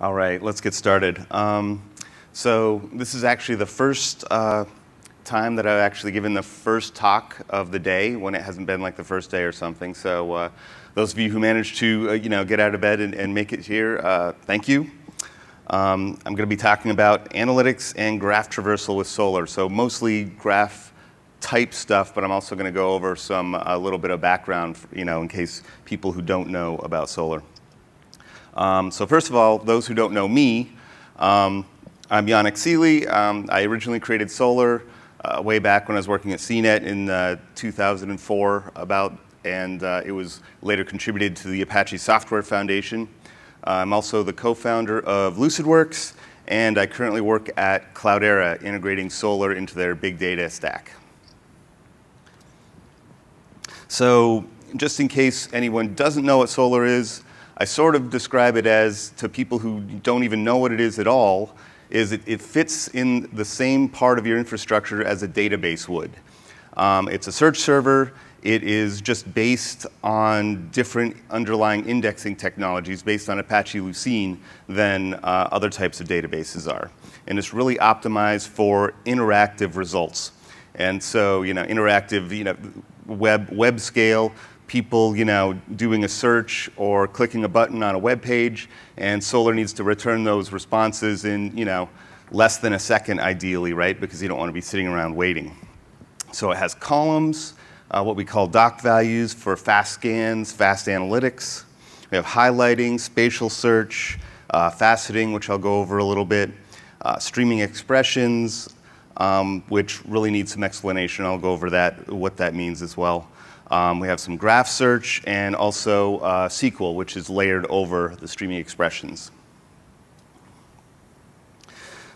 All right, let's get started. Um, so this is actually the first uh, time that I've actually given the first talk of the day when it hasn't been like the first day or something. So uh, those of you who managed to, uh, you know, get out of bed and, and make it here, uh, thank you. Um, I'm going to be talking about analytics and graph traversal with Solr. So mostly graph type stuff, but I'm also going to go over some a little bit of background, you know, in case people who don't know about Solr. Um, so first of all, those who don't know me, um, I'm Yonik Seeley. Um, I originally created Solr uh, way back when I was working at CNET in uh, 2004 about, and uh, it was later contributed to the Apache Software Foundation. I'm also the co-founder of LucidWorks, and I currently work at Cloudera, integrating Solr into their big data stack. So just in case anyone doesn't know what Solr is, I sort of describe it as, to people who don't even know what it is at all, is it, it fits in the same part of your infrastructure as a database would. Um, it's a search server. It is just based on different underlying indexing technologies based on Apache Lucene than uh, other types of databases are. And it's really optimized for interactive results. And so, you know, interactive, you know, web, web scale, people, you know, doing a search or clicking a button on a web page, and Solr needs to return those responses in, you know, less than a second ideally, right? Because you don't want to be sitting around waiting. So it has columns, uh, what we call doc values for fast scans, fast analytics. We have highlighting, spatial search, uh, faceting, which I'll go over a little bit, uh, streaming expressions, um, which really needs some explanation. I'll go over that, what that means as well. Um, we have some graph search and also uh, SQL, which is layered over the streaming expressions.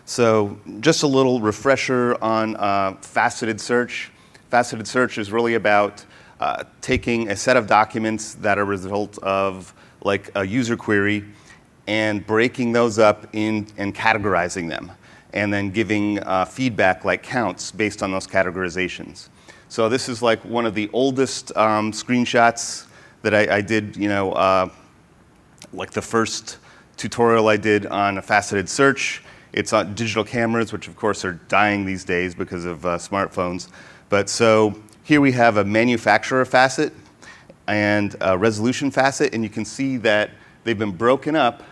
So just a little refresher on uh, faceted search. Faceted search is really about uh, taking a set of documents that are a result of like a user query and breaking those up in, and categorizing them and then giving uh, feedback like counts based on those categorizations. So this is like one of the oldest um, screenshots that I, I, did, you know, uh, like the first tutorial I did on a faceted search. It's on digital cameras, which of course are dying these days because of uh, smartphones. But so here we have a manufacturer facet and a resolution facet, and you can see that they've been broken up,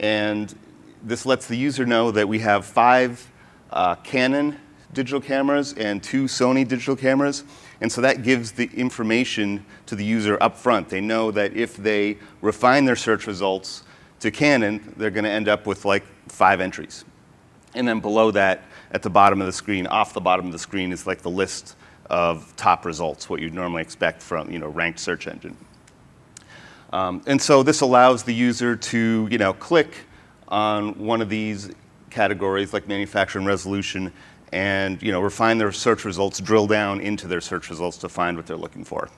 and this lets the user know that we have five uh, Canon digital cameras and two Sony digital cameras. And so that gives the information to the user up front. They know that if they refine their search results to Canon, they're going to end up with like five entries. And then below that, at the bottom of the screen, off the bottom of the screen, is like the list of top results, what you'd normally expect from you know ranked search engine. Um, and so this allows the user to you know click on one of these categories like manufacturer and resolution and you know, refine their search results, drill down into their search results to find what they're looking for.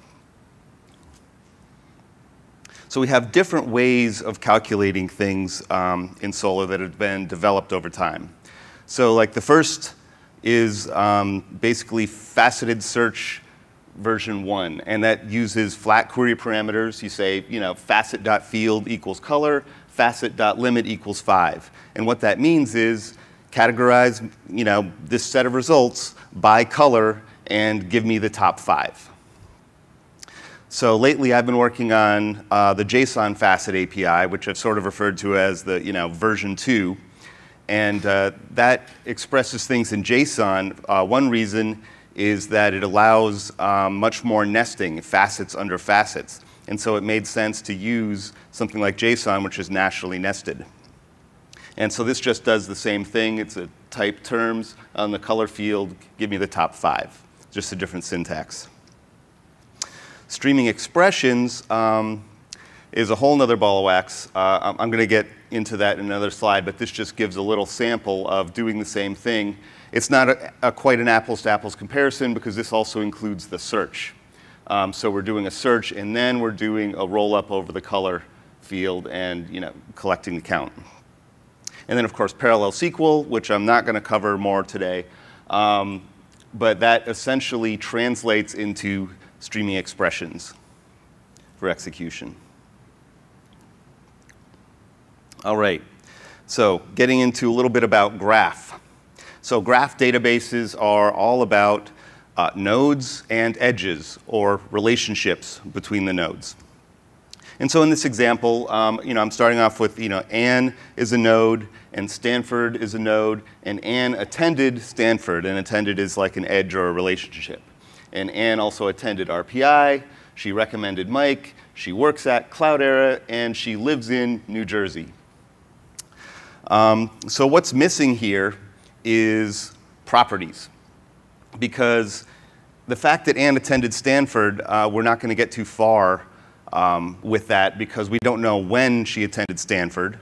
So we have different ways of calculating things um, in Solr that have been developed over time. So like the first is um, basically faceted search version one, and that uses flat query parameters. You say, you know, facet.field equals color, facet.limit equals five. And what that means is categorize you know, this set of results by color and give me the top five. So lately I've been working on uh, the JSON facet API, which I've sort of referred to as the you know, version two. And uh, that expresses things in JSON. Uh, one reason is that it allows um, much more nesting, facets under facets. And so it made sense to use something like JSON, which is naturally nested. And so this just does the same thing. It's a type terms on the color field, give me the top five, just a different syntax. Streaming expressions um, is a whole nother ball of wax. Uh, I'm going to get into that in another slide, but this just gives a little sample of doing the same thing. It's not a, a quite an apples to apples comparison because this also includes the search. Um, so we're doing a search and then we're doing a roll up over the color field and you know collecting the count. And then, of course, parallel SQL, which I'm not going to cover more today. Um, but that essentially translates into streaming expressions for execution. All right. So getting into a little bit about graph. So graph databases are all about uh, nodes and edges or relationships between the nodes. And so in this example, um, you know, I'm starting off with, you know, Anne is a node and Stanford is a node, and Anne attended Stanford, and attended is like an edge or a relationship. And Anne also attended RPI, she recommended Mike, she works at Cloudera, and she lives in New Jersey. Um, so what's missing here is properties, because the fact that Anne attended Stanford, uh, we're not going to get too far um, with that because we don't know when she attended Stanford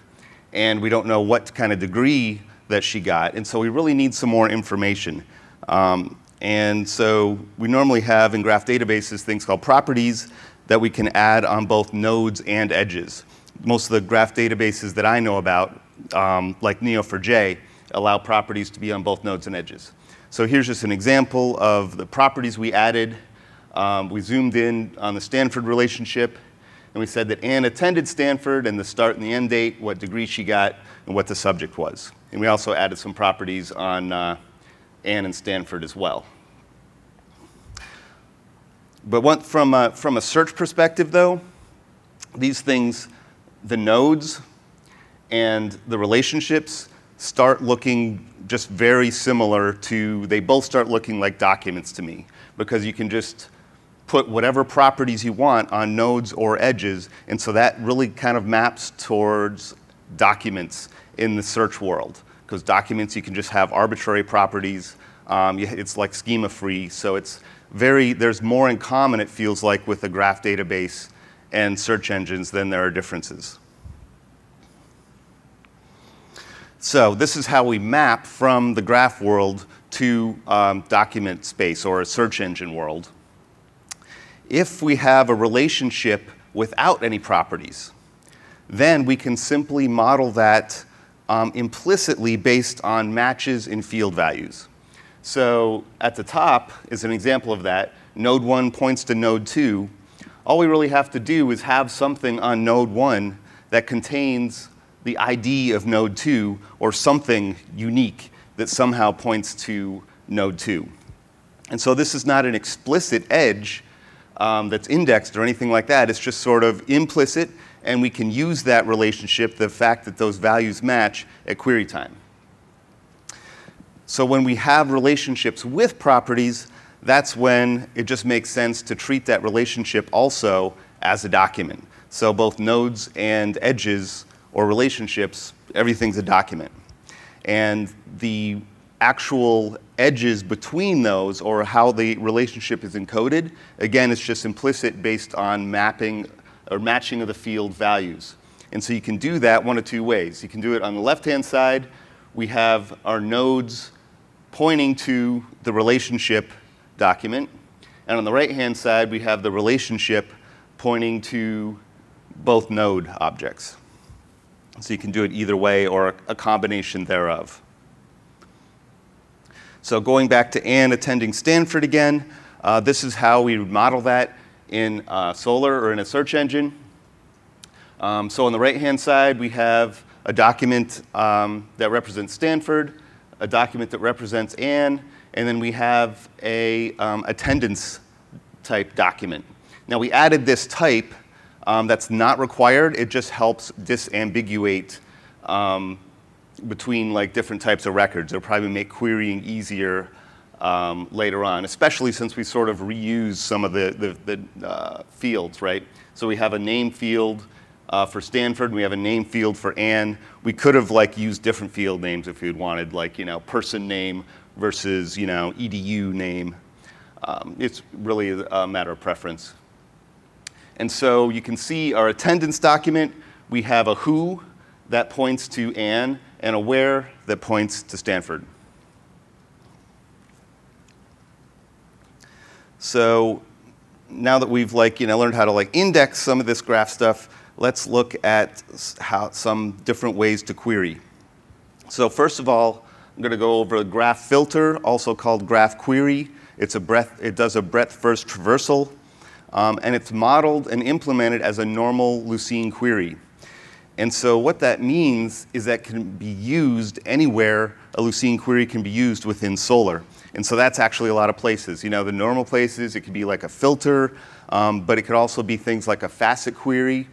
and we don't know what kind of degree that she got. And so we really need some more information. Um, and so we normally have in graph databases things called properties that we can add on both nodes and edges. Most of the graph databases that I know about, um, like Neo4j, allow properties to be on both nodes and edges. So here's just an example of the properties we added. Um, we zoomed in on the Stanford relationship and we said that Anne attended Stanford and the start and the end date, what degree she got, and what the subject was. And we also added some properties on uh, Anne and Stanford as well. But from, a, from a search perspective, though, these things, the nodes and the relationships, start looking just very similar to, they both start looking like documents to me because you can just put whatever properties you want on nodes or edges. And so that really kind of maps towards documents in the search world. Because documents, you can just have arbitrary properties. Um, it's like schema free. So it's very, there's more in common, it feels like, with a graph database and search engines than there are differences. So this is how we map from the graph world to um, document space or a search engine world if we have a relationship without any properties, then we can simply model that um, implicitly based on matches in field values. So at the top is an example of that. Node 1 points to node 2. All we really have to do is have something on node 1 that contains the ID of node 2 or something unique that somehow points to node 2. And so this is not an explicit edge um, that's indexed or anything like that. It's just sort of implicit, and we can use that relationship, the fact that those values match, at query time. So when we have relationships with properties, that's when it just makes sense to treat that relationship also as a document. So both nodes and edges or relationships, everything's a document. And the actual edges between those or how the relationship is encoded, again, it's just implicit based on mapping or matching of the field values. And so you can do that one of two ways. You can do it on the left-hand side. We have our nodes pointing to the relationship document. And on the right-hand side, we have the relationship pointing to both node objects. So you can do it either way or a combination thereof. So going back to Anne attending Stanford again, uh, this is how we would model that in uh, Solr or in a search engine. Um, so on the right-hand side, we have a document um, that represents Stanford, a document that represents Anne, and then we have a um, attendance type document. Now we added this type um, that's not required. It just helps disambiguate um, between like different types of records. It'll probably make querying easier um, later on, especially since we sort of reuse some of the, the, the uh, fields, right? So we have a name field uh, for Stanford, we have a name field for Anne. We could have like used different field names if we had wanted, like, you know, person name versus, you know, edu name. Um, it's really a matter of preference. And so you can see our attendance document. We have a who that points to Anne and a where that points to Stanford. So now that we've like, you know, learned how to like index some of this graph stuff, let's look at how, some different ways to query. So first of all, I'm going to go over a graph filter, also called graph query. It's a breadth, it does a breadth first traversal, um, and it's modeled and implemented as a normal Lucene query. And so what that means is that can be used anywhere a Lucene query can be used within Solr. And so that's actually a lot of places. You know, the normal places, it could be like a filter, um, but it could also be things like a facet query.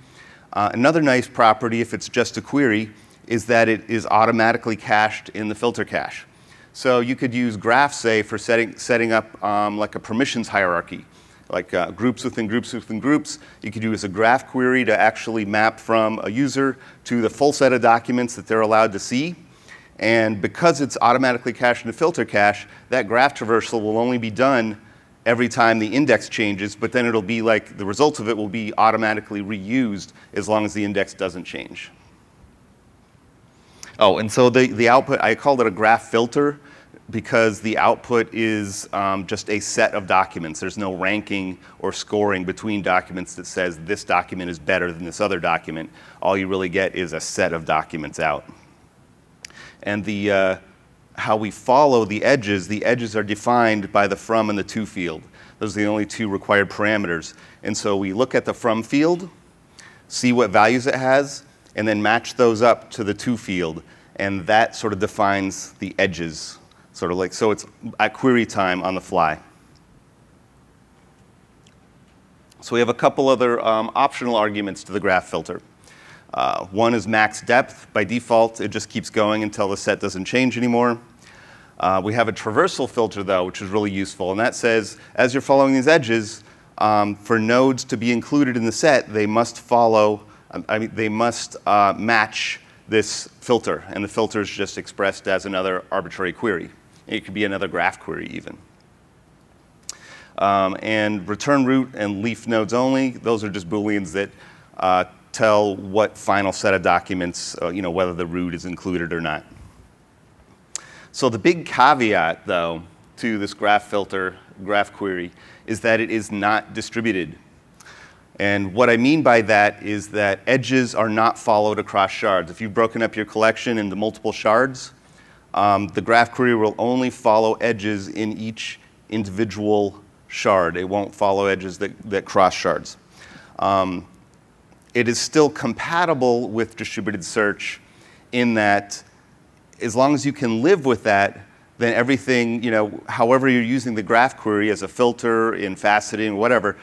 Uh, another nice property, if it's just a query, is that it is automatically cached in the filter cache. So you could use graph, say, for setting, setting up um, like a permissions hierarchy, like uh, groups within groups within groups. You could use a graph query to actually map from a user to the full set of documents that they're allowed to see. And because it's automatically cached in the filter cache, that graph traversal will only be done every time the index changes, but then it'll be like the results of it will be automatically reused as long as the index doesn't change. Oh, and so the, the output, I called it a graph filter because the output is um, just a set of documents. There's no ranking or scoring between documents that says this document is better than this other document. All you really get is a set of documents out. And the, uh, how we follow the edges, the edges are defined by the from and the to field. Those are the only two required parameters. And so we look at the from field, see what values it has, and then match those up to the to field. And that sort of defines the edges Sort of like, so it's at query time on the fly. So we have a couple other um, optional arguments to the graph filter. Uh, one is max depth. By default, it just keeps going until the set doesn't change anymore. Uh, we have a traversal filter, though, which is really useful. And that says, as you're following these edges, um, for nodes to be included in the set, they must follow, um, I mean, they must uh, match this filter. And the filter is just expressed as another arbitrary query. It could be another graph query even. Um, and return root and leaf nodes only, those are just booleans that uh, tell what final set of documents, uh, you know, whether the root is included or not. So the big caveat, though, to this graph filter, graph query, is that it is not distributed. And what I mean by that is that edges are not followed across shards. If you've broken up your collection into multiple shards, um, the graph query will only follow edges in each individual shard. It won't follow edges that, that cross shards. Um, it is still compatible with distributed search in that as long as you can live with that, then everything, you know, however you're using the graph query as a filter, in faceting, whatever,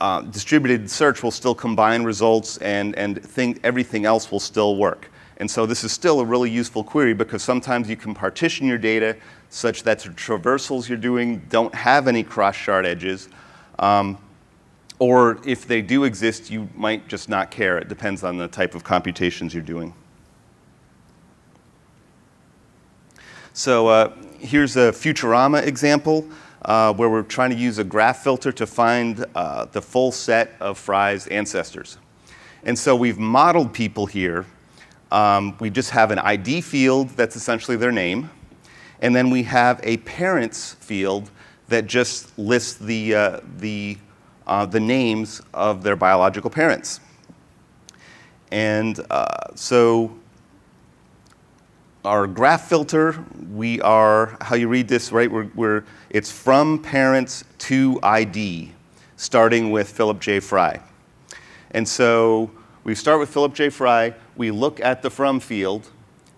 uh, distributed search will still combine results and, and think everything else will still work. And so this is still a really useful query because sometimes you can partition your data such that the traversals you're doing don't have any cross-shard edges. Um, or if they do exist, you might just not care. It depends on the type of computations you're doing. So uh, here's a Futurama example uh, where we're trying to use a graph filter to find uh, the full set of Fry's ancestors. And so we've modeled people here um, we just have an ID field that's essentially their name. And then we have a parents field that just lists the, uh, the, uh, the names of their biological parents. And uh, so our graph filter, we are, how you read this, right? We're, we're, it's from parents to ID, starting with Philip J. Fry. And so we start with Philip J. Fry. We look at the from field.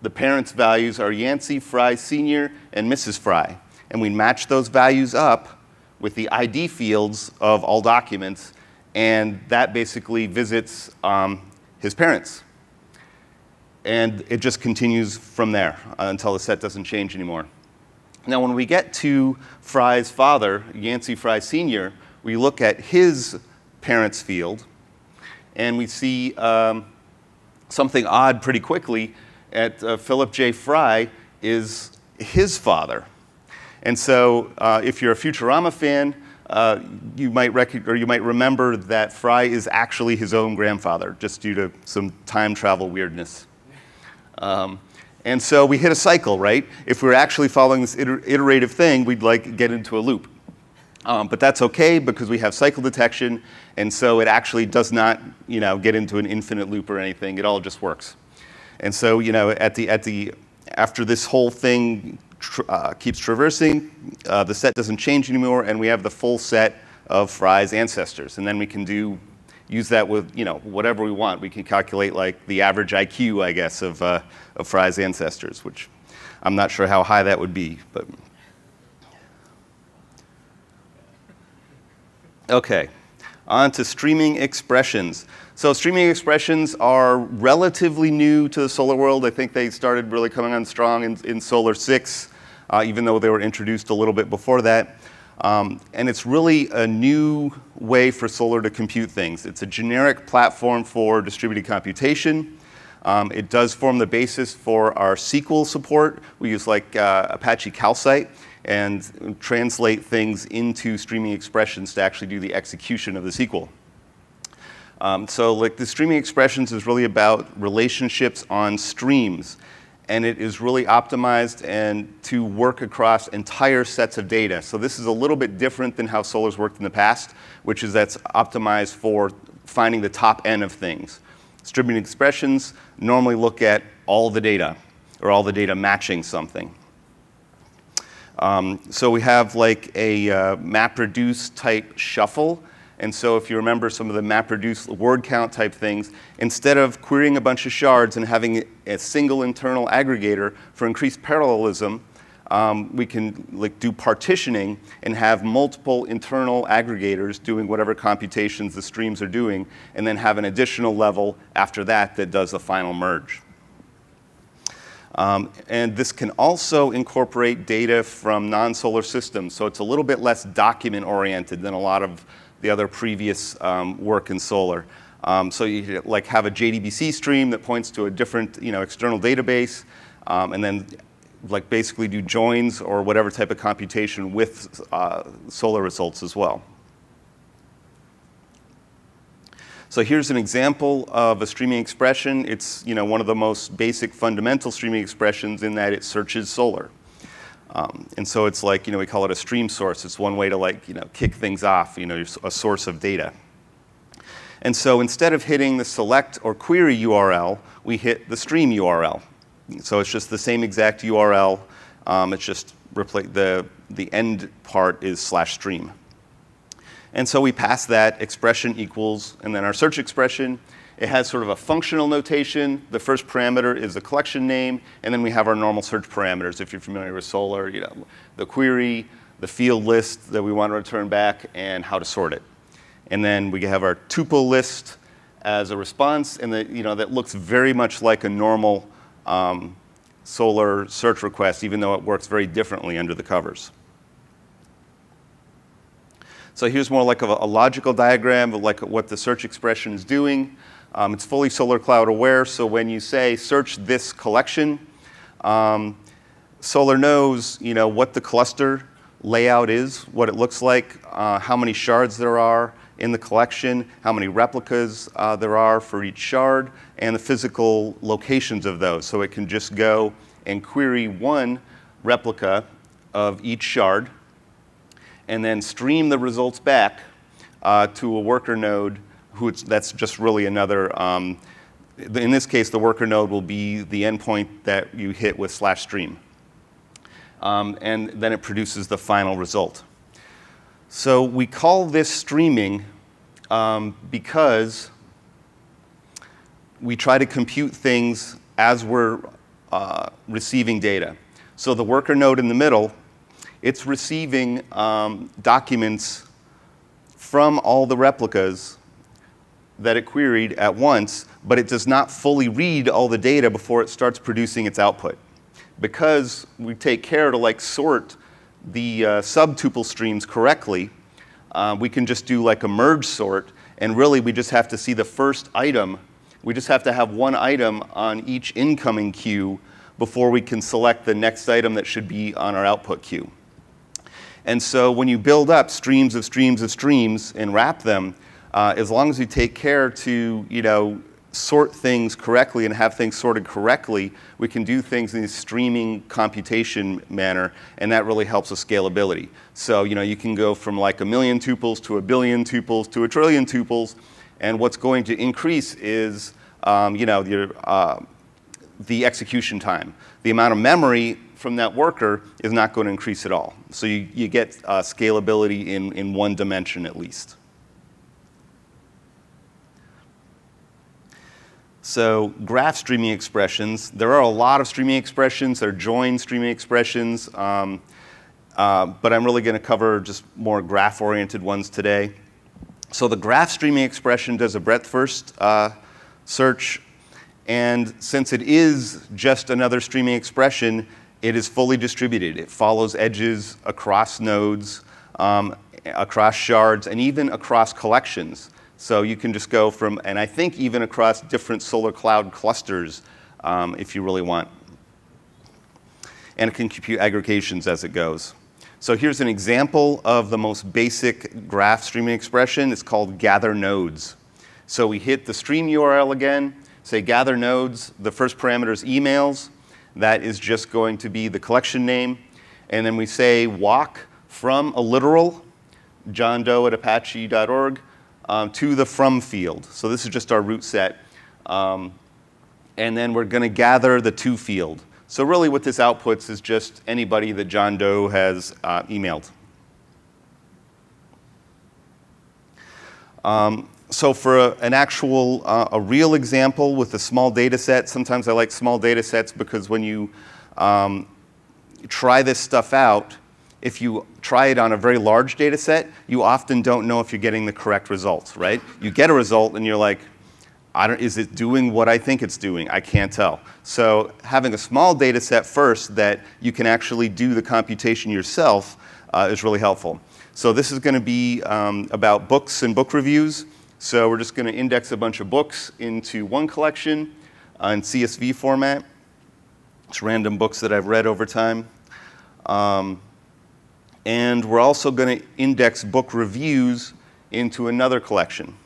The parents' values are Yancey, Fry Sr., and Mrs. Fry. And we match those values up with the ID fields of all documents, and that basically visits um, his parents. And it just continues from there until the set doesn't change anymore. Now, when we get to Fry's father, Yancey Fry Sr., we look at his parents' field, and we see um, something odd pretty quickly at uh, Philip J. Fry is his father. And so uh, if you're a Futurama fan, uh, you might rec- or you might remember that Fry is actually his own grandfather, just due to some time travel weirdness. Um, and so we hit a cycle, right? If we we're actually following this iter- iterative thing, we'd like get into a loop. Um, but that's okay because we have cycle detection, and so it actually does not, you know, get into an infinite loop or anything. It all just works. And so, you know, at the, at the, after this whole thing tr uh, keeps traversing, uh, the set doesn't change anymore, and we have the full set of Fry's ancestors. And then we can do use that with you know whatever we want. We can calculate like the average IQ, I guess, of, uh, of Fry's ancestors, which I'm not sure how high that would be, but okay. On to streaming expressions. So streaming expressions are relatively new to the Solr world. I think they started really coming on strong in, in Solr 6, uh, even though they were introduced a little bit before that. Um, and it's really a new way for Solr to compute things. It's a generic platform for distributed computation. Um, it does form the basis for our SQL support. We use like uh, Apache Calcite and translate things into streaming expressions to actually do the execution of the SQL. Um, so like the streaming expressions is really about relationships on streams. And it is really optimized and to work across entire sets of data. So this is a little bit different than how Solr's worked in the past, which is that's optimized for finding the top end of things. Streaming expressions normally look at all the data or all the data matching something. Um, so we have like a uh, MapReduce type shuffle and so if you remember some of the MapReduce word count type things, instead of querying a bunch of shards and having a single internal aggregator for increased parallelism, um, we can like do partitioning and have multiple internal aggregators doing whatever computations the streams are doing, and then have an additional level after that that does the final merge. Um, and this can also incorporate data from non-Solr systems, so it's a little bit less document oriented than a lot of the other previous um, work in Solr. Um, so you like have a JDBC stream that points to a different you know, external database, um, and then like basically do joins or whatever type of computation with uh, Solr results as well. So here's an example of a streaming expression. It's you know, one of the most basic fundamental streaming expressions in that it searches Solr. Um, and so it's like, you know, we call it a stream source. It's one way to like, you know, kick things off, you know, a source of data. And so instead of hitting the select or query URL, we hit the stream URL. So it's just the same exact URL. Um, it's just the, the end part is slash stream. And so we pass that expression equals, and then our search expression, it has sort of a functional notation. The first parameter is the collection name, and then we have our normal search parameters. If you're familiar with Solr, you know, the query, the field list that we want to return back, and how to sort it. And then we have our tuple list as a response, and the, you know, that looks very much like a normal um, Solr search request, even though it works very differently under the covers. So here's more like a, a logical diagram of like what the search expression is doing. Um, it's fully Solr Cloud aware, so when you say search this collection, um, Solr knows you know, what the cluster layout is, what it looks like, uh, how many shards there are in the collection, how many replicas uh, there are for each shard, and the physical locations of those. So it can just go and query one replica of each shard and then stream the results back uh, to a worker node who that's just really another, um, in this case, the worker node will be the endpoint that you hit with slash stream. Um, and then it produces the final result. So we call this streaming um, because we try to compute things as we're uh, receiving data. So the worker node in the middle, it's receiving um, documents from all the replicas that it queried at once, but it does not fully read all the data before it starts producing its output. Because we take care to like sort the uh, subtuple streams correctly, uh, we can just do like a merge sort, and really we just have to see the first item. We just have to have one item on each incoming queue before we can select the next item that should be on our output queue. And so when you build up streams of streams of streams and wrap them, uh, as long as you take care to, you know, sort things correctly and have things sorted correctly, we can do things in a streaming computation manner, and that really helps with scalability. So, you know, you can go from like a million tuples to a billion tuples to a trillion tuples, and what's going to increase is, um, you know, your, uh, the execution time. The amount of memory from that worker is not going to increase at all. So you, you get uh, scalability in, in one dimension at least. So graph streaming expressions, there are a lot of streaming expressions. There are join streaming expressions. Um, uh, but I'm really going to cover just more graph-oriented ones today. So the graph streaming expression does a breadth-first uh, search. And since it is just another streaming expression, it is fully distributed. It follows edges across nodes, um, across shards, and even across collections. So you can just go from, and I think even across different Solr cloud clusters um, if you really want. And it can compute aggregations as it goes. So here's an example of the most basic graph streaming expression. It's called gather nodes. So we hit the stream URL again, say gather nodes. The first parameter is emails. That is just going to be the collection name. And then we say walk from a literal, John Doe at apache.org, um, to the from field. So this is just our root set. Um, and then we're going to gather the to field. So really what this outputs is just anybody that John Doe has uh, emailed. Um, so for a, an actual, uh, a real example with a small data set, sometimes I like small data sets because when you um, try this stuff out, if you try it on a very large data set, you often don't know if you're getting the correct results, right? You get a result and you're like, is it doing what I think it's doing? I can't tell. So having a small data set first that you can actually do the computation yourself uh, is really helpful. So this is going to be um, about books and book reviews. So we're just going to index a bunch of books into one collection uh, in CSV format. It's random books that I've read over time. Um, and we're also going to index book reviews into another collection.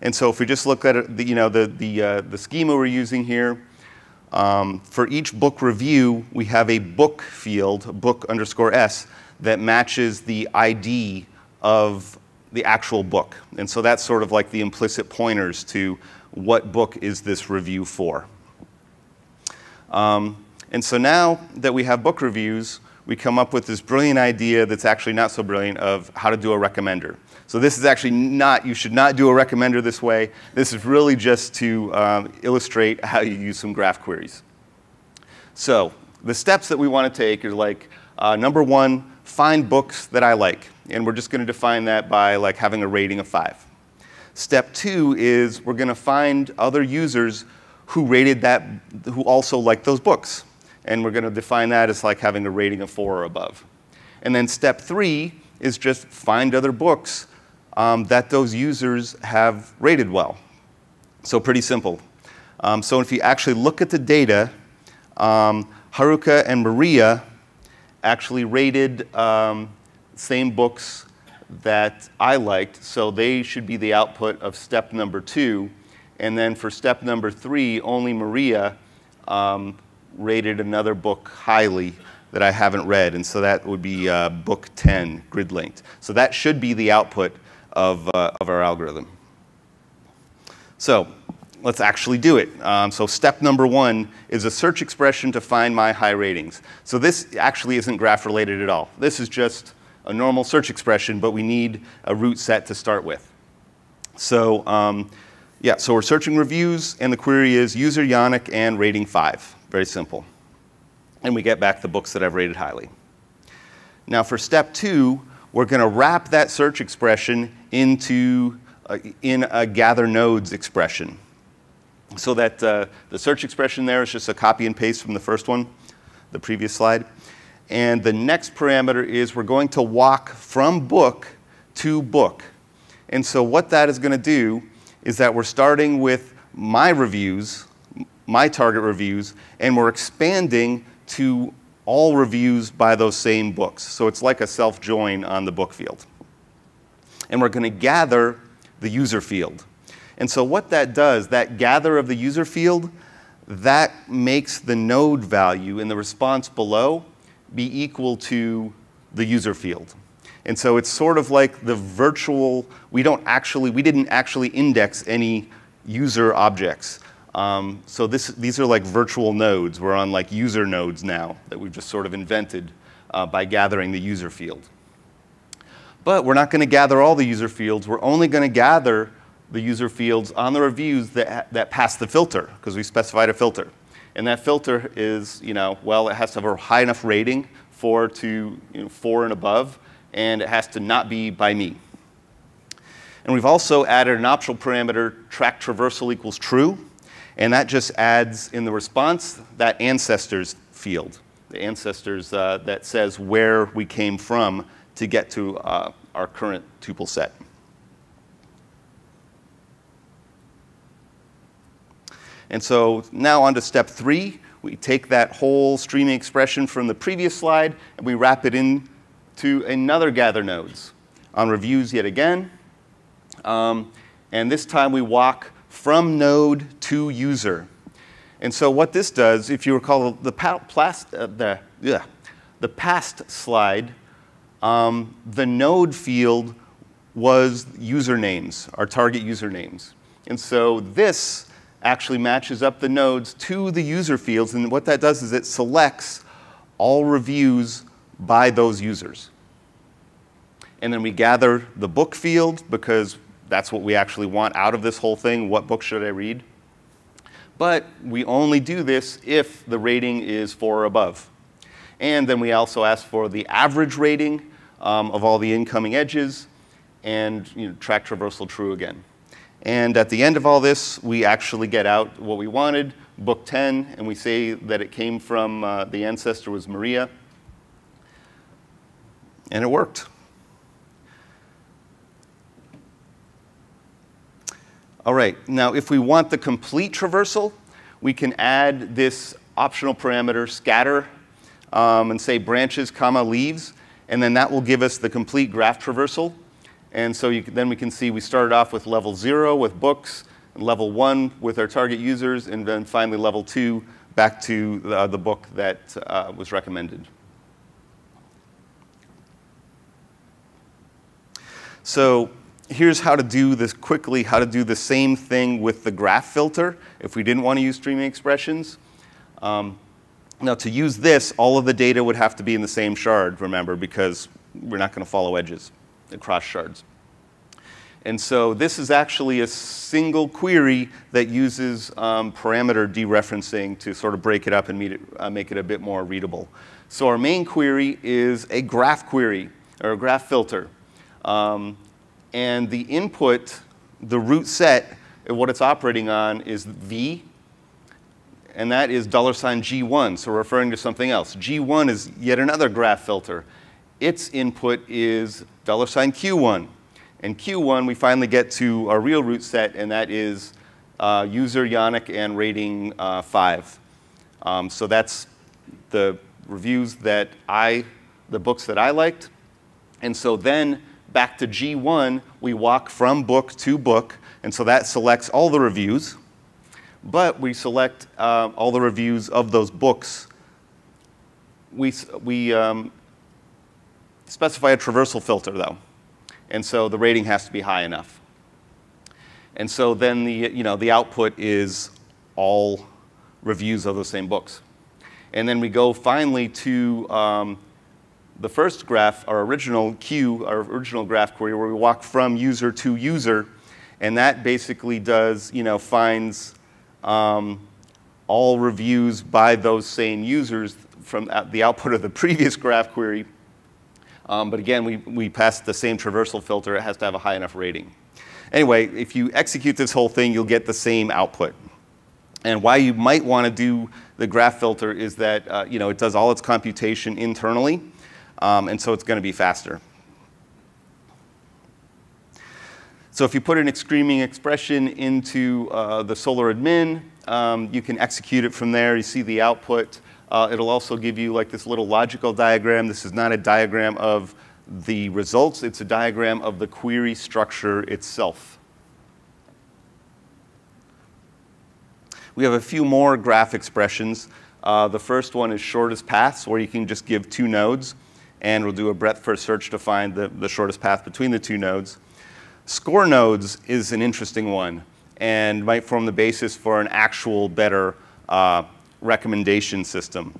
And so if we just look at the, you know, the, the, uh, the schema we're using here, um, for each book review, we have a book field, book underscore S, that matches the ID of the actual book. And so that's sort of like the implicit pointers to what book is this review for. Um, and so now that we have book reviews, we come up with this brilliant idea that's actually not so brilliant of how to do a recommender. So this is actually not, you should not do a recommender this way. This is really just to um, illustrate how you use some graph queries. So the steps that we want to take are like, uh, number one, find books that I like. And we're just going to define that by like having a rating of five. Step two is we're going to find other users who rated that, who also like those books. And we're going to define that as like having a rating of four or above. And then step three is just find other books um, that those users have rated well. So pretty simple. Um, so if you actually look at the data, um, Haruka and Maria actually rated um, same books that I liked, so they should be the output of step number two. And then for step number three, only Maria um, rated another book highly that I haven't read, and so that would be uh, book 10, grid linked. So that should be the output of, uh, of our algorithm. So let's actually do it. Um, so step number one is a search expression to find my high ratings. So this actually isn't graph related at all. This is just a normal search expression, but we need a root set to start with. So um, yeah, so we're searching reviews, and the query is user Yonik and rating five. Very simple. And we get back the books that I've rated highly. Now for step two, we're going to wrap that search expression into uh, in a gather nodes expression. So that uh, the search expression there is just a copy and paste from the first one, the previous slide. And the next parameter is we're going to walk from book to book. And so what that is going to do is that we're starting with my reviews, my target reviews, and we're expanding to all reviews by those same books. So it's like a self-join on the book field. And we're going to gather the user field. And so what that does, that gather of the user field, that makes the node value in the response below be equal to the user field. And so it's sort of like the virtual, we don't actually, we didn't actually index any user objects. Um, so this, these are like virtual nodes. We're on like user nodes now that we've just sort of invented uh, by gathering the user field. But we're not going to gather all the user fields. We're only going to gather the user fields on the reviews that, that pass the filter, because we specified a filter. And that filter is, you know, well, it has to have a high enough rating, four to you know, four and above, and it has to not be by me. And we've also added an optional parameter, track traversal equals true, and that just adds in the response that ancestors field, the ancestors uh, that says where we came from to get to uh, our current tuple set. And so now on to step three. We take that whole streaming expression from the previous slide and we wrap it into another gather nodes. On reviews yet again. Um, and this time we walk from node to user. And so what this does, if you recall the, plast, uh, the, the past slide, um, the node field was usernames, our target usernames. And so this actually matches up the nodes to the user fields. And what that does is it selects all reviews by those users. And then we gather the book field because that's what we actually want out of this whole thing. What book should I read? But we only do this if the rating is four or above. And then we also ask for the average rating um, of all the incoming edges and you know, track traversal true again. And at the end of all this, we actually get out what we wanted, book 10, and we say that it came from uh, the ancestor was Maria. And it worked. All right, now if we want the complete traversal, we can add this optional parameter, scatter, um, and say branches, comma, leaves, and then that will give us the complete graph traversal. And so you, then we can see we started off with level zero with books, level one with our target users, and then finally level two back to the, the book that uh, was recommended. So here's how to do this quickly, how to do the same thing with the graph filter if we didn't want to use streaming expressions. Um, now to use this, all of the data would have to be in the same shard, remember, because we're not going to follow edges across shards. And so this is actually a single query that uses um, parameter dereferencing to sort of break it up and it, uh, make it a bit more readable. So our main query is a graph query, or a graph filter. Um, and the input, the root set, what it's operating on is V, and that is dollar sign $G1, so referring to something else. G1 is yet another graph filter. Its input is dollar sign $Q1. And Q1, we finally get to our real root set, and that is uh, user, Yonik, and rating uh, 5. Um, so that's the reviews that I, the books that I liked. And so then back to G1, we walk from book to book, and so that selects all the reviews. But we select uh, all the reviews of those books. We, we um, specify a traversal filter, though. And so the rating has to be high enough. And so then the, you know, the output is all reviews of the same books. And then we go finally to um, the first graph, our original queue, our original graph query, where we walk from user to user. And that basically does, you know, finds um, all reviews by those same users from the output of the previous graph query um, but again, we, we passed the same traversal filter. It has to have a high enough rating. Anyway, if you execute this whole thing, you'll get the same output. And why you might want to do the graph filter is that uh, you know, it does all its computation internally, um, and so it's going to be faster. So if you put an streaming expression into uh, the Solr admin, um, you can execute it from there. You see the output. Uh, it'll also give you like this little logical diagram. This is not a diagram of the results. It's a diagram of the query structure itself. We have a few more graph expressions. Uh, the first one is shortest paths, where you can just give two nodes, and we'll do a breadth first search to find the, the shortest path between the two nodes. Score nodes is an interesting one, and might form the basis for an actual better uh, recommendation system.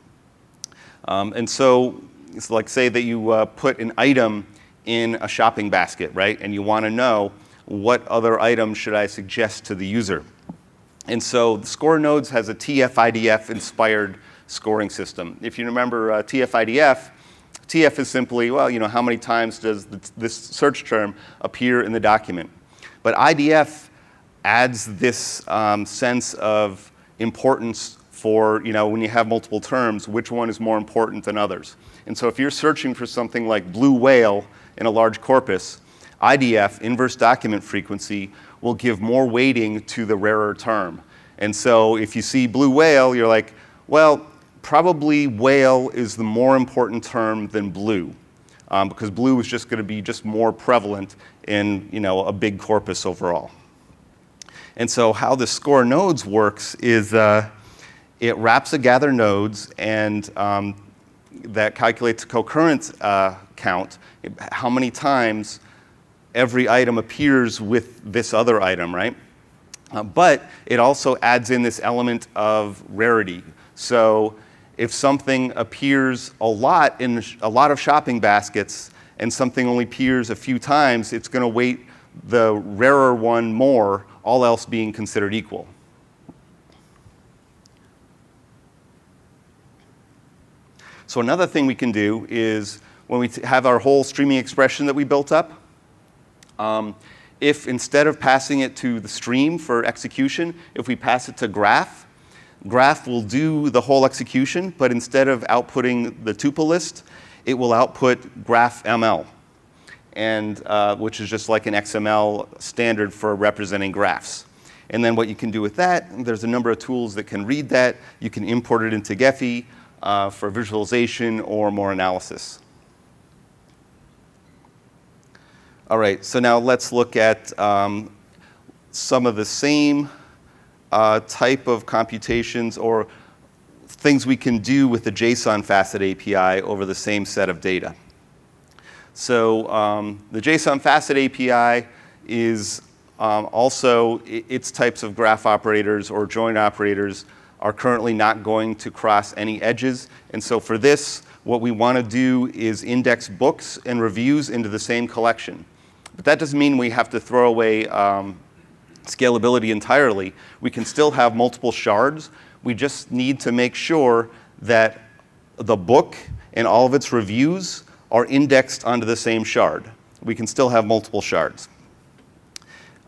Um, and so it's like say that you uh, put an item in a shopping basket, right? And you want to know what other item should I suggest to the user. And so the Score Nodes has a TF-IDF inspired scoring system. If you remember uh, TF-IDF, TF is simply, well, you know, how many times does this search term appear in the document? But IDF adds this um, sense of importance for, you know, when you have multiple terms, which one is more important than others. And so if you're searching for something like blue whale in a large corpus, IDF, inverse document frequency, will give more weighting to the rarer term. And so if you see blue whale, you're like, well, probably whale is the more important term than blue. Um, because blue is just going to be just more prevalent in you know, a big corpus overall. And so how the score nodes works is uh, it wraps a gather nodes and um, that calculates concurrence uh, count, how many times every item appears with this other item, right? Uh, but it also adds in this element of rarity. So if something appears a lot in a lot of shopping baskets and something only appears a few times, it's going to weight the rarer one more, all else being considered equal. So another thing we can do is when we have our whole streaming expression that we built up, um, if instead of passing it to the stream for execution, if we pass it to graph, graph will do the whole execution, but instead of outputting the tuple list, it will output GraphML, and, uh, which is just like an XML standard for representing graphs. And then what you can do with that, there's a number of tools that can read that. You can import it into Gephi uh, for visualization or more analysis. All right, so now let's look at um, some of the same uh, type of computations or things we can do with the JSON Facet API over the same set of data. So um, the JSON Facet API is um, also its types of graph operators or join operators are currently not going to cross any edges. And so for this, what we want to do is index books and reviews into the same collection. But that doesn't mean we have to throw away um, scalability entirely. We can still have multiple shards. We just need to make sure that the book and all of its reviews are indexed onto the same shard. We can still have multiple shards.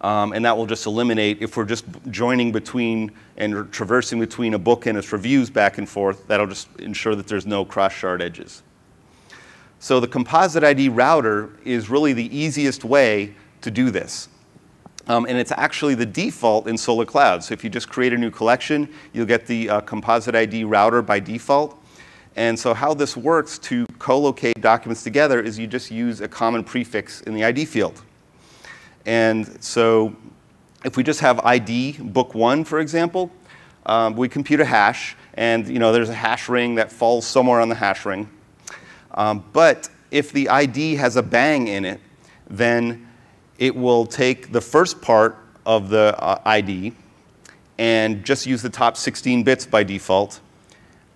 Um, and that will just eliminate, if we're just joining between and traversing between a book and its reviews back and forth, that'll just ensure that there's no cross-shard edges. So the composite ID router is really the easiest way to do this. Um, and it's actually the default in SolrCloud. So if you just create a new collection, you'll get the uh, composite ID router by default. And so how this works to co-locate documents together is you just use a common prefix in the ID field. And so if we just have ID book one, for example, um, we compute a hash, and you know, there's a hash ring that falls somewhere on the hash ring. Um, but if the ID has a bang in it, then it will take the first part of the uh, ID and just use the top 16 bits by default,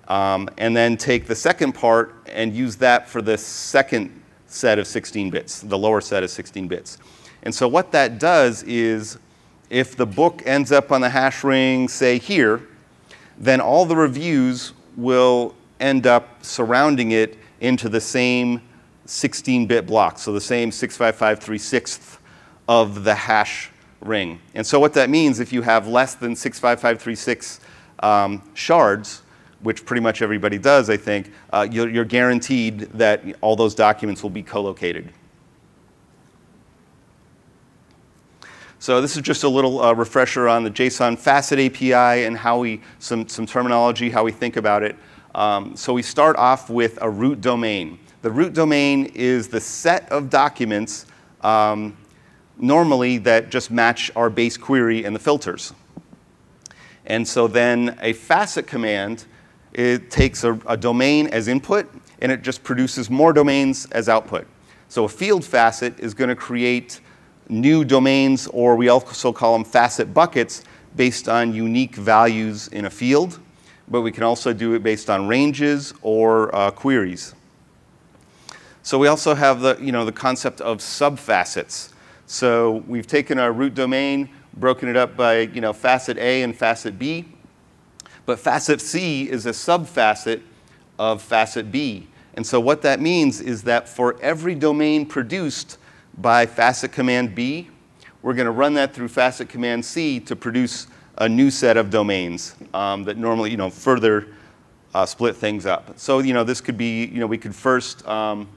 um, and then take the second part and use that for the second set of 16 bits, the lower set of 16 bits. And so what that does is if the book ends up on the hash ring, say here, then all the reviews will end up surrounding it into the same 16-bit block, so the same 65536th of the hash ring. And so what that means, if you have less than 65536 um, shards, which pretty much everybody does, I think, uh, you're, you're guaranteed that all those documents will be co-located. So this is just a little uh, refresher on the JSON Facet API and how we, some, some terminology, how we think about it. Um, so we start off with a root domain. The root domain is the set of documents um, normally that just match our base query and the filters. And so then a facet command, it takes a, a domain as input and it just produces more domains as output. So a field facet is going to create new domains, or we also call them facet buckets, based on unique values in a field. But we can also do it based on ranges or uh, queries. So we also have the, you know, the concept of subfacets. So we've taken our root domain, broken it up by you know, facet A and facet B. But facet C is a subfacet of facet B. And so what that means is that for every domain produced by facet command B, we're going to run that through facet command C to produce a new set of domains um, that normally, you know, further uh, split things up. So, you know, this could be, you know, we could first, um,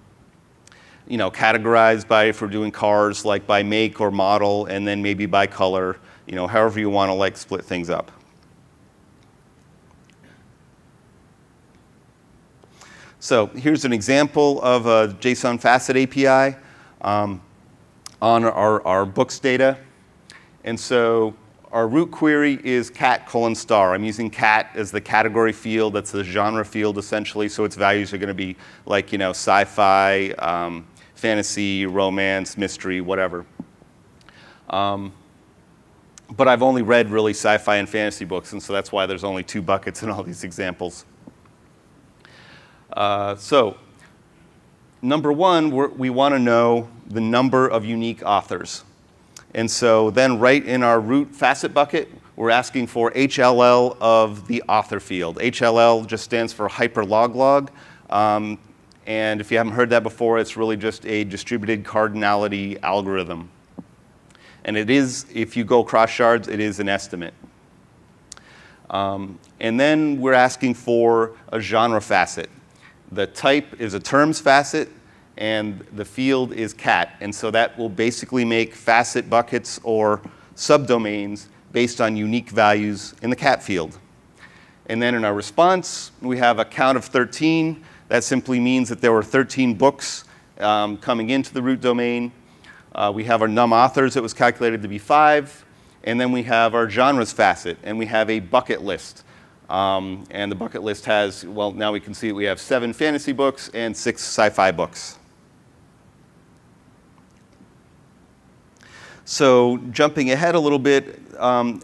you know, categorize by, if we're doing cars, like by make or model, and then maybe by color, you know, however you want to like split things up. So here's an example of a JSON Facet API um, on our, our books data. And so our root query is cat colon star. I'm using cat as the category field. That's the genre field essentially. So its values are going to be like you know sci-fi, um, fantasy, romance, mystery, whatever. Um, but I've only read really sci-fi and fantasy books, and so that's why there's only two buckets in all these examples. Uh, so number one, we want to know the number of unique authors. And so then right in our root facet bucket, we're asking for HLL of the author field. HLL just stands for hyperloglog. Um, and if you haven't heard that before, it's really just a distributed cardinality algorithm. And it is, if you go cross shards, it is an estimate. Um, and then we're asking for a genre facet. The type is a terms facet, and the field is cat. And so that will basically make facet buckets or subdomains based on unique values in the cat field. And then in our response, we have a count of 13. That simply means that there were 13 books um, coming into the root domain. Uh, we have our num authors that was calculated to be five. And then we have our genres facet, and we have a bucket list. Um, and the bucket list has, well, now we can see we have seven fantasy books and six sci-fi books. So jumping ahead a little bit, um,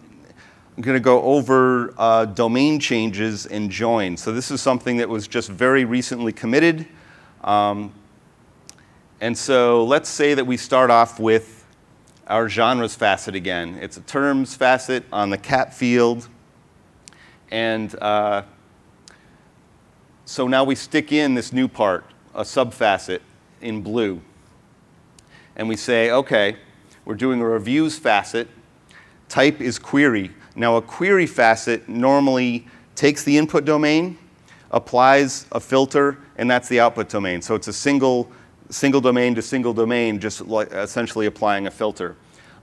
I'm going to go over uh, domain changes and joins. So this is something that was just very recently committed. Um, and so let's say that we start off with our genres facet again. It's a terms facet on the cat field. And uh, so now we stick in this new part, a subfacet in blue. And we say, okay, we're doing a reviews facet. Type is query. Now, a query facet normally takes the input domain, applies a filter, and that's the output domain. So it's a single, single domain to single domain, just essentially applying a filter.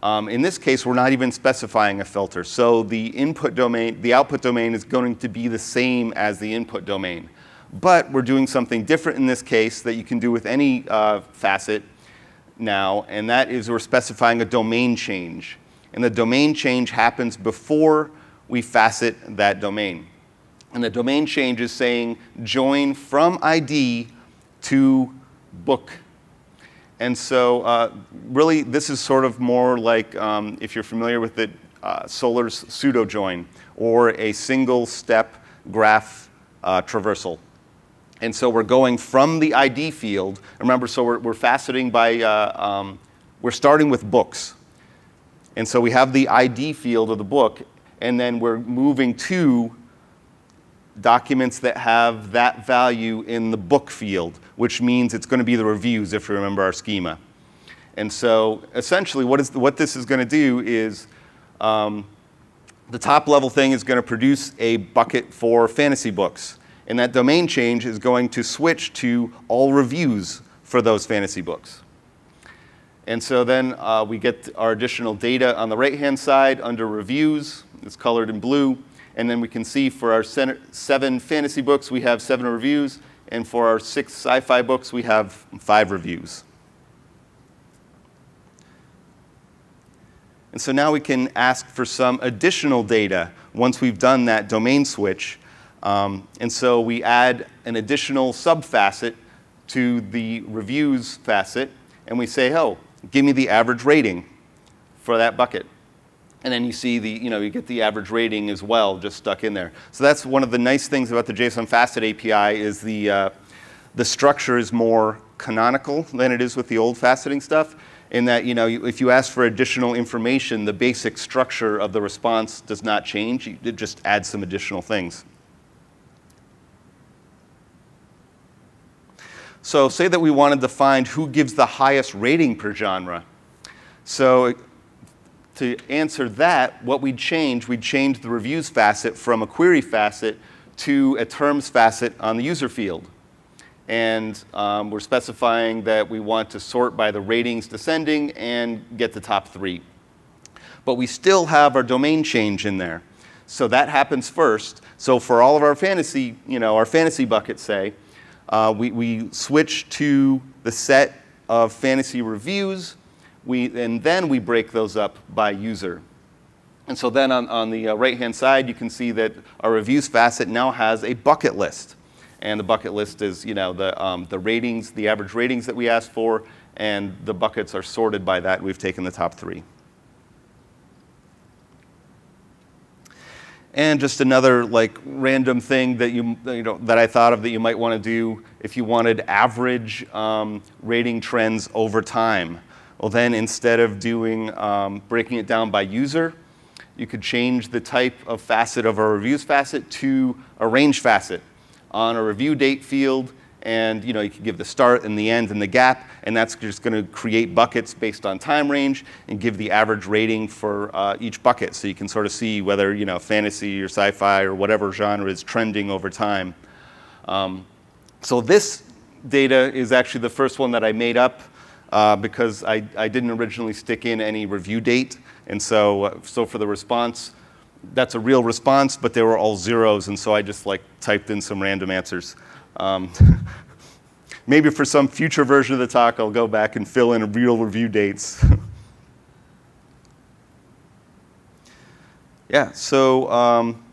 Um, in this case, we're not even specifying a filter. So the input domain, the output domain is going to be the same as the input domain. But we're doing something different in this case that you can do with any uh, facet now, and that is we're specifying a domain change. And the domain change happens before we facet that domain. And the domain change is saying join from ID to book. And so uh, really this is sort of more like, um, if you're familiar with it, uh, Solr's pseudo join or a single step graph uh, traversal. And so we're going from the ID field. Remember, so we're, we're faceting by, uh, um, we're starting with books. And so we have the ID field of the book, and then we're moving to documents that have that value in the book field, which means it's going to be the reviews if you remember our schema. And so essentially what, is, what this is going to do is um, the top level thing is going to produce a bucket for fantasy books. And that domain change is going to switch to all reviews for those fantasy books. And so then uh, we get our additional data on the right-hand side under reviews. It's colored in blue. And then we can see for our seven fantasy books, we have seven reviews. And for our six sci-fi books, we have five reviews. And so now we can ask for some additional data once we've done that domain switch um, and so we add an additional subfacet to the reviews facet, and we say, oh, give me the average rating for that bucket. And then you see the, you know, you get the average rating as well, just stuck in there. So that's one of the nice things about the JSON Facet API is the, uh, the structure is more canonical than it is with the old faceting stuff. in that you know if you ask for additional information, the basic structure of the response does not change. It just adds some additional things. So say that we wanted to find who gives the highest rating per genre. So to answer that, what we'd change, we'd change the reviews facet from a query facet to a terms facet on the user field. And um, we're specifying that we want to sort by the ratings descending and get the top three. But we still have our domain change in there. So that happens first. So for all of our fantasy, you know, our fantasy buckets say, uh, we, we switch to the set of fantasy reviews, we, and then we break those up by user. And so then on, on the uh, right-hand side, you can see that our reviews facet now has a bucket list. And the bucket list is you know, the, um, the ratings, the average ratings that we asked for, and the buckets are sorted by that. We've taken the top three. And just another like random thing that you, you know that I thought of that you might want to do if you wanted average um, rating trends over time. Well, then instead of doing um, breaking it down by user, you could change the type of facet of a reviews facet to a range facet. On a review date field and you know you could give the start and the end and the gap, and that's just going to create buckets based on time range and give the average rating for uh, each bucket, so you can sort of see whether you know fantasy or sci-fi or whatever genre is trending over time. Um, so this data is actually the first one that I made up uh, because I, I didn't originally stick in any review date, and so uh, so for the response. That's a real response, but they were all zeros, and so I just like typed in some random answers. Um, maybe for some future version of the talk, I'll go back and fill in real review dates. yeah, so, um,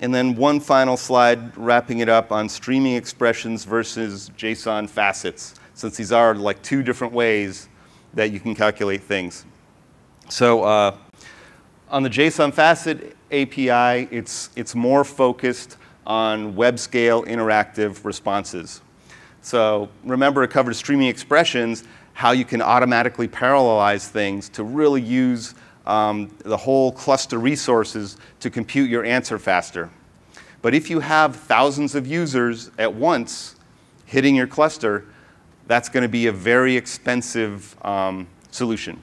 and then one final slide wrapping it up on streaming expressions versus JSON facets, since these are like two different ways that you can calculate things. So uh, on the JSON facet API, it's, it's more focused on web scale interactive responses. So remember, it covered streaming expressions, how you can automatically parallelize things to really use um, the whole cluster resources to compute your answer faster. But if you have thousands of users at once hitting your cluster, that's going to be a very expensive um, solution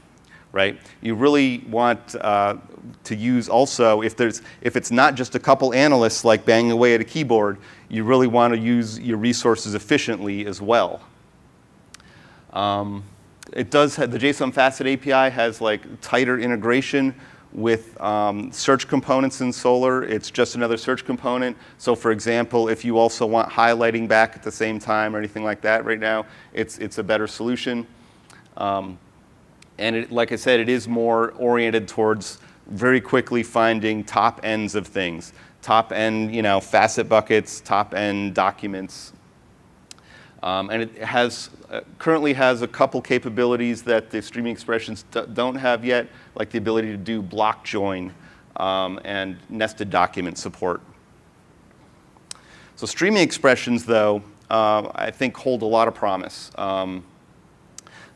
right? You really want uh, to use also, if, there's, if it's not just a couple analysts like banging away at a keyboard, you really want to use your resources efficiently as well. Um, it does have, the JSON Facet API has like tighter integration with um, search components in Solr, It's just another search component. So for example, if you also want highlighting back at the same time or anything like that right now, it's, it's a better solution. Um, and it, like I said, it is more oriented towards very quickly finding top ends of things. Top end, you know, facet buckets, top end documents. Um, and it has, uh, currently has a couple capabilities that the streaming expressions don't have yet, like the ability to do block join um, and nested document support. So streaming expressions, though, uh, I think hold a lot of promise. Um,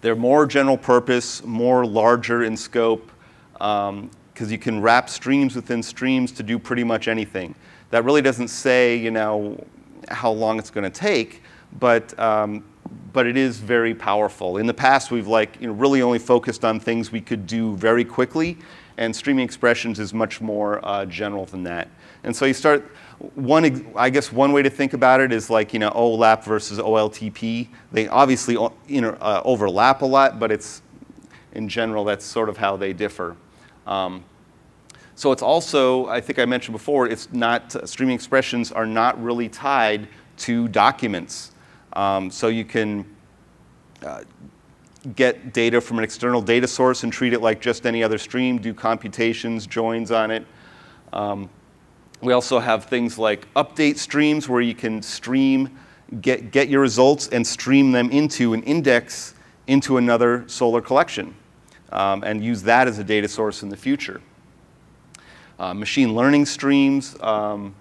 they're more general purpose, more larger in scope, because um, you can wrap streams within streams to do pretty much anything. That really doesn't say, you know, how long it's going to take, but um, but it is very powerful. In the past, we've like you know, really only focused on things we could do very quickly, and streaming expressions is much more uh, general than that. And so you start, one, I guess one way to think about it is like, you know, OLAP versus OLTP. They obviously you know, uh, overlap a lot, but it's, in general, that's sort of how they differ. Um, so it's also, I think I mentioned before, it's not, uh, streaming expressions are not really tied to documents. Um, so you can uh, get data from an external data source and treat it like just any other stream, do computations, joins on it. Um, we also have things like update streams where you can stream, get, get your results and stream them into an index into another Solr collection um, and use that as a data source in the future. Uh, machine learning streams, um,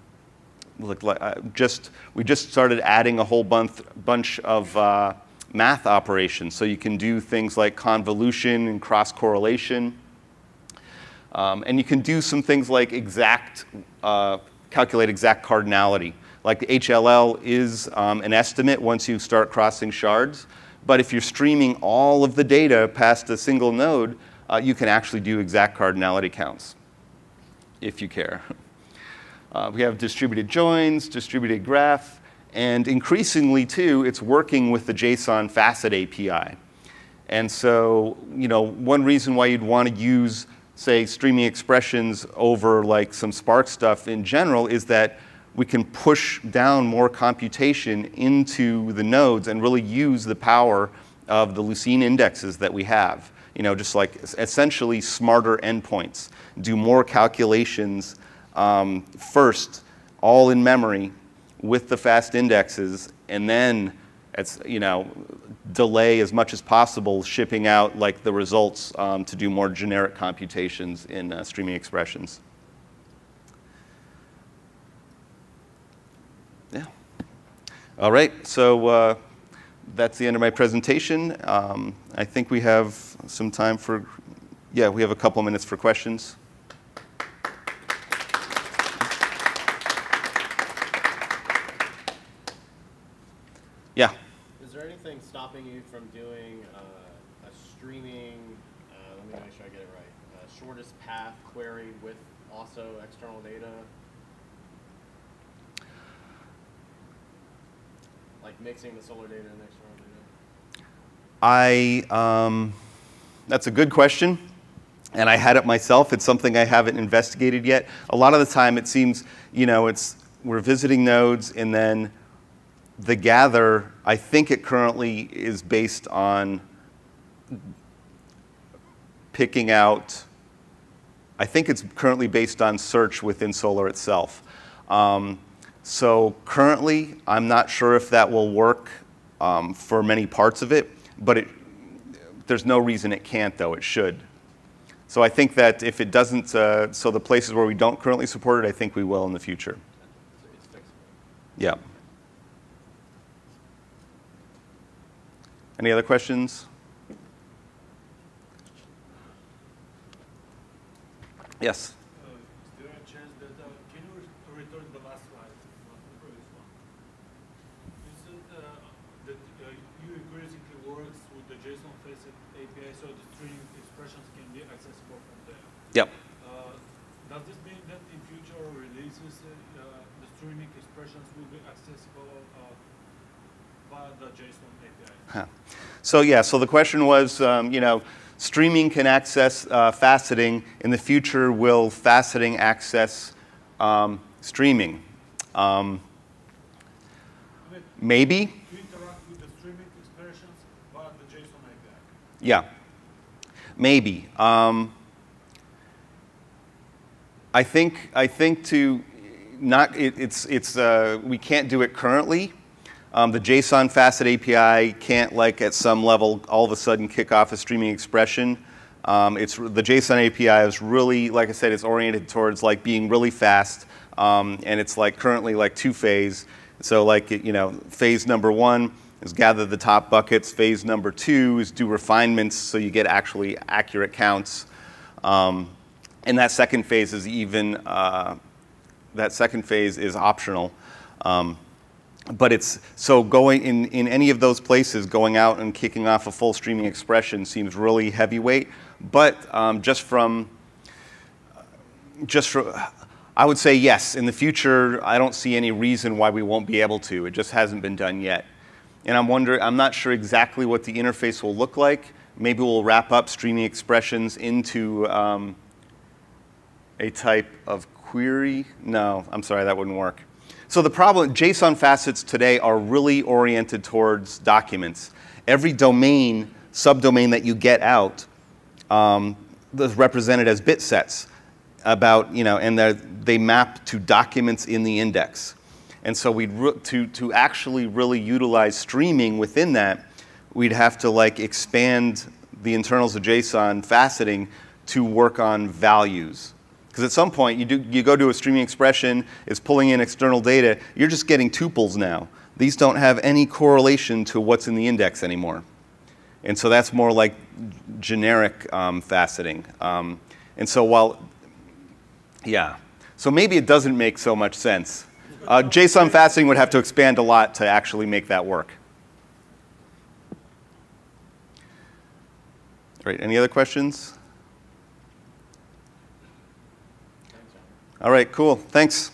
like, uh, just, we just started adding a whole bunch, bunch of uh, math operations. So you can do things like convolution and cross correlation. Um, and you can do some things like exact, uh, calculate exact cardinality. Like the HLL is um, an estimate once you start crossing shards. But if you're streaming all of the data past a single node, uh, you can actually do exact cardinality counts, if you care. Uh, we have distributed joins, distributed graph, and increasingly, too, it's working with the JSON facet API. And so, you know, one reason why you'd want to use, say, streaming expressions over like some Spark stuff in general is that we can push down more computation into the nodes and really use the power of the Lucene indexes that we have. You know, just like essentially smarter endpoints, do more calculations um, first, all in memory, with the fast indexes, and then it's, you know, delay as much as possible shipping out like the results um, to do more generic computations in uh, streaming expressions. Yeah. All right, so uh, that's the end of my presentation. Um, I think we have some time for, yeah, we have a couple minutes for questions. Yeah. Is there anything stopping you from doing uh, a streaming, uh, let me make sure I get it right, uh, shortest path query with also external data? Like mixing the Solr data and external data? I, um, that's a good question. And I had it myself. It's something I haven't investigated yet. A lot of the time it seems, you know, it's, we're visiting nodes and then the gather, I think it currently is based on picking out, I think it's currently based on search within Solr itself. Um, so currently, I'm not sure if that will work um, for many parts of it, but it, there's no reason it can't, though. It should. So I think that if it doesn't, uh, so the places where we don't currently support it, I think we will in the future. Yeah. Any other questions? Yes. Uh, is there a chance that uh, can you re return the last slide, the previous one? You said uh, that UE basically works with the JSON facet API, so the string expressions can be accessible from there. Yep. Uh, does this mean that in future releases uh, the streaming expressions will be accessible the JSON API? So yeah, so the question was, um, you know, streaming can access uh, faceting. In the future, will faceting access um, streaming? Um, maybe. To interact with the streaming expressions via the JSON API. Yeah, maybe. Um, I think I think to not it, it's it's uh, we can't do it currently. Um, the JSON facet API can't like at some level all of a sudden kick off a streaming expression. Um, it's the JSON API is really like I said it's oriented towards like being really fast um, and it's like currently like two phase. So like you know phase number one is gather the top buckets. Phase number two is do refinements so you get actually accurate counts. Um, and that second phase is even uh, that second phase is optional. But it's so going in, in any of those places, going out and kicking off a full streaming expression seems really heavyweight. But um, just from just from, I would say yes. In the future, I don't see any reason why we won't be able to. It just hasn't been done yet. And I'm wondering, I'm not sure exactly what the interface will look like. Maybe we'll wrap up streaming expressions into um, a type of query. No, I'm sorry, that wouldn't work. So the problem, JSON facets today are really oriented towards documents. Every domain, subdomain that you get out um, is represented as bit sets about, you know, and they map to documents in the index. And so we'd to, to actually really utilize streaming within that, we'd have to like expand the internals of JSON faceting to work on values. Because at some point, you, do, you go to a streaming expression, it's pulling in external data, you're just getting tuples now. these don't have any correlation to what's in the index anymore. And so that's more like generic um, faceting. Um, and so while, yeah, so maybe it doesn't make so much sense. Uh, JSON faceting would have to expand a lot to actually make that work. All right, any other questions? Thanks, John. All right, cool. Thanks.